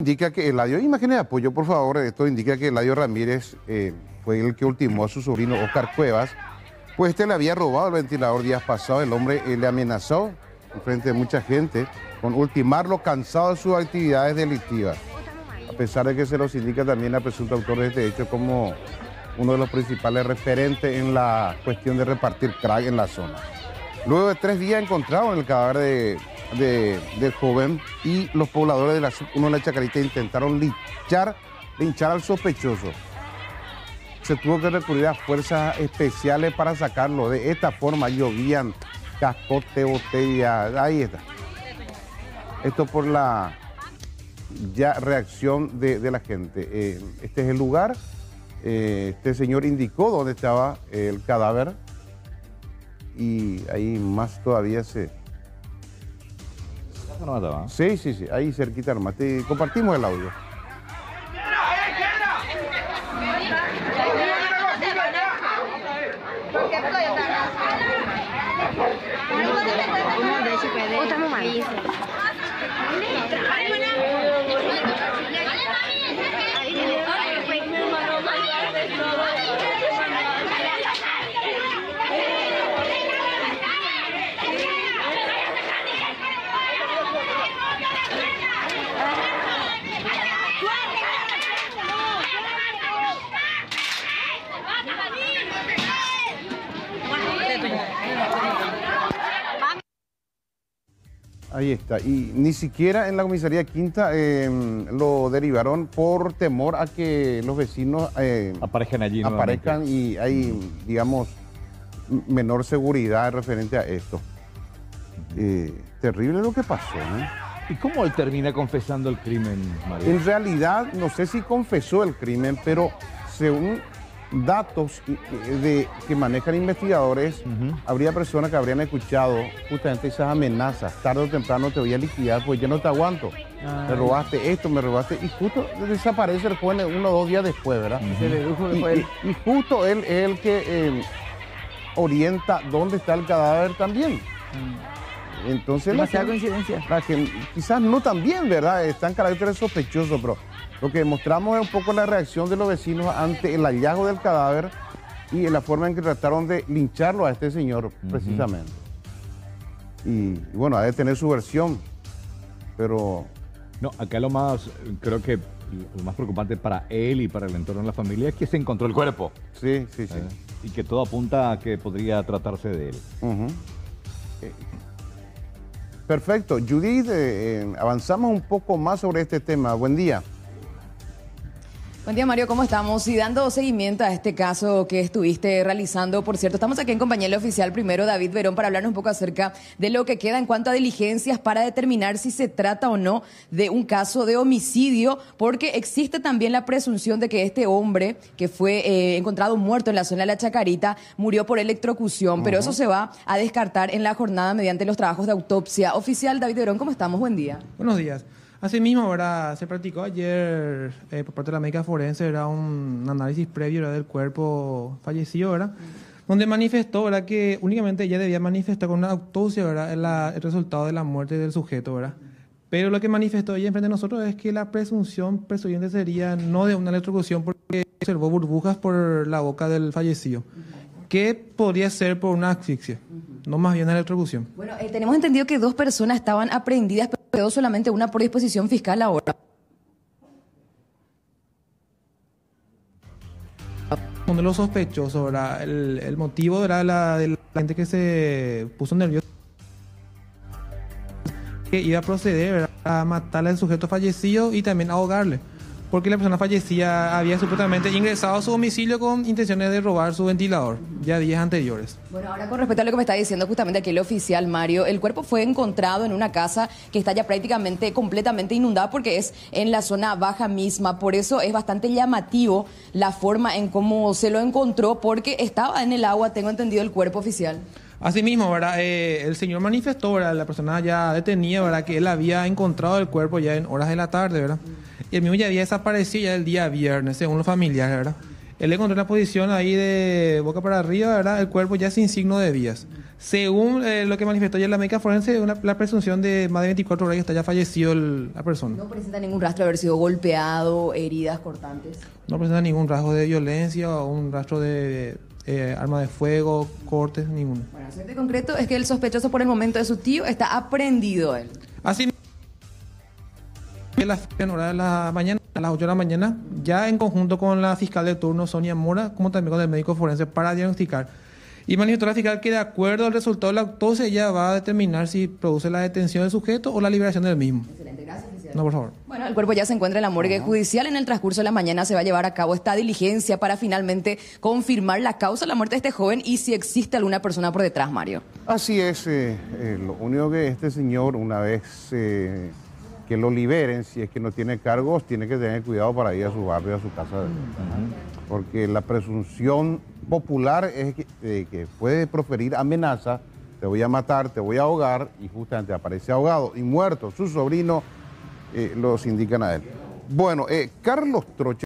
indica que Eladio, imagen de apoyo por favor, esto indica que Eladio Ramírez eh, fue el que ultimó a su sobrino Oscar Cuevas, pues este le había robado el ventilador días pasados, el hombre eh, le amenazó en frente de mucha gente con ultimarlo cansado de sus actividades delictivas, a pesar de que se los indica también al presunto autor de este hecho como uno de los principales referentes en la cuestión de repartir crack en la zona. Luego de tres días encontraron el cadáver de, del joven y los pobladores de la uno de la Chacarita intentaron linchar, linchar al sospechoso. Se tuvo que recurrir a fuerzas especiales para sacarlo. De esta forma llovían cascote, botella, ahí está. Esto por la ya reacción de, la gente. Eh, este es el lugar. Eh, este señor indicó dónde estaba el cadáver y ahí más todavía se... Sí, sí, sí, ahí cerquita nomás. compartimos el audio. Ahí está. Y ni siquiera en la comisaría quinta em, lo derivaron por temor a que los vecinos eh, aparezcan allí. Aparezcan y hay, digamos, menor seguridad referente a esto. Eh, terrible lo que pasó. ¿eh? ¿Y cómo él termina confesando el crimen, María? En realidad, no sé si confesó el crimen, pero según datos de, que manejan investigadores, habría personas que habrían escuchado justamente esas amenazas. Tarde o temprano te voy a liquidar, pues ya no te aguanto. Me robaste esto, me robaste. Y justo desaparece el joven uno o dos días después, ¿verdad? y, justo él es el que eh, orienta dónde está el cadáver también. Mm. Entonces, Demasiada coincidencia. que quizás no también, ¿verdad? Están caracteres sospechosos, pero lo que demostramos es un poco la reacción de los vecinos ante el hallazgo del cadáver y la forma en que trataron de lincharlo a este señor, precisamente. y, bueno, ha de tener su versión, pero... No, acá lo más, creo que lo más preocupante para él y para el entorno de la familia es que se encontró el cuerpo. Sí, sí, sí. Eh, y que todo apunta a que podría tratarse de él. Eh, perfecto. Judith, eh, avanzamos un poco más sobre este tema. Buen día. Buen día, Mario, ¿cómo estamos? Y dando seguimiento a este caso que estuviste realizando, por cierto, estamos aquí en compañía del oficial primero, David Verón, para hablarnos un poco acerca de lo que queda en cuanto a diligencias para determinar si se trata o no de un caso de homicidio, porque existe también la presunción de que este hombre que fue eh, encontrado muerto en la zona de la Chacarita murió por electrocución, pero eso se va a descartar en la jornada mediante los trabajos de autopsia. Oficial David Verón, ¿cómo estamos? Buen día. Buenos días. Asimismo, ¿verdad? se practicó ayer eh, por parte de la médica forense era un análisis previo del cuerpo fallecido, ¿verdad? donde manifestó ¿verdad? que únicamente ella debía manifestar con una autopsia ¿verdad? el resultado de la muerte del sujeto. ¿verdad? Pero lo que manifestó ella frente de nosotros es que la presunción presuyente sería no de una electrocución porque observó burbujas por la boca del fallecido, que podría ser por una asfixia, no más bien una electrocución. Bueno, eh, tenemos entendido que dos personas estaban aprehendidas quedó solamente una por disposición fiscal ahora. Uno de los sospechosos, ¿verdad? El, el motivo era la de la gente que se puso nerviosa que iba a proceder a matarle al sujeto fallecido y también ahogarle porque la persona fallecida había supuestamente ingresado a su domicilio con intenciones de robar su ventilador ya días anteriores. Bueno, ahora con respecto a lo que me está diciendo justamente aquí el oficial Mario, el cuerpo fue encontrado en una casa que está ya prácticamente completamente inundada porque es en la zona baja misma, por eso es bastante llamativo la forma en cómo se lo encontró porque estaba en el agua, tengo entendido el cuerpo oficial. Asimismo, ¿verdad? Eh, el señor manifestó, ¿verdad? La persona ya detenida, ¿verdad? Que él había encontrado el cuerpo ya en horas de la tarde, ¿verdad? Y el mismo ya había desaparecido ya el día viernes, según los familiares, ¿verdad? Él encontró una posición ahí de boca para arriba, ¿verdad? El cuerpo ya sin signo de vías. Según eh, lo que manifestó ayer la médica forense, una, la presunción de más de 24 horas que está ya fallecido el- la persona. No presenta ningún rastro de haber sido golpeado, heridas cortantes. No presenta ningún rasgo de violencia o un rastro de eh, arma de fuego, cortes, ninguno. Bueno, el concreto es que el sospechoso por el momento de su tío está aprendido él. Así que la en hora de la mañana, a las 8 de la mañana, ya en conjunto con la fiscal de turno Sonia Mora, como también con el médico forense para diagnosticar. Y manifestó la fiscal que de acuerdo al resultado de la autopsia ella va a determinar si produce la detención del sujeto o la liberación del mismo. Excelente, gracias, oficial. No, por favor. Bueno, el cuerpo ya se encuentra en la morgue judicial. En el transcurso de la mañana se va a llevar a cabo esta diligencia para finalmente confirmar la causa de la muerte de este joven y si existe alguna persona por detrás, Mario. Así es, eh, eh, lo único que este señor, una vez eh, que lo liberen, si es que no tiene cargos, tiene que tener cuidado para ir a su barrio, a su casa. Porque la presunción popular es que, eh, que puede proferir amenaza, te voy a matar, te voy a ahogar, y justamente aparece ahogado y muerto su sobrino, eh, los indican a él. Bueno, eh, Carlos Troche.